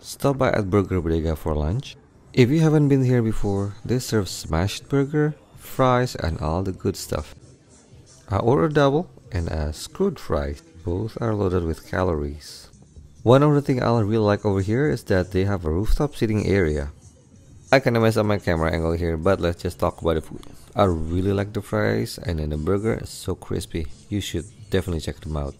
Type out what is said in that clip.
Stop by at Burger Bodega for lunch. If you haven't been here before, they serve smashed burger, fries, and all the good stuff. I ordered double and a screwed fry. Both are loaded with calories. One of the things I really like over here is that they have a rooftop seating area. I kinda mess up my camera angle here, but let's just talk about the food. I really like the fries and then the burger is so crispy. You should definitely check them out.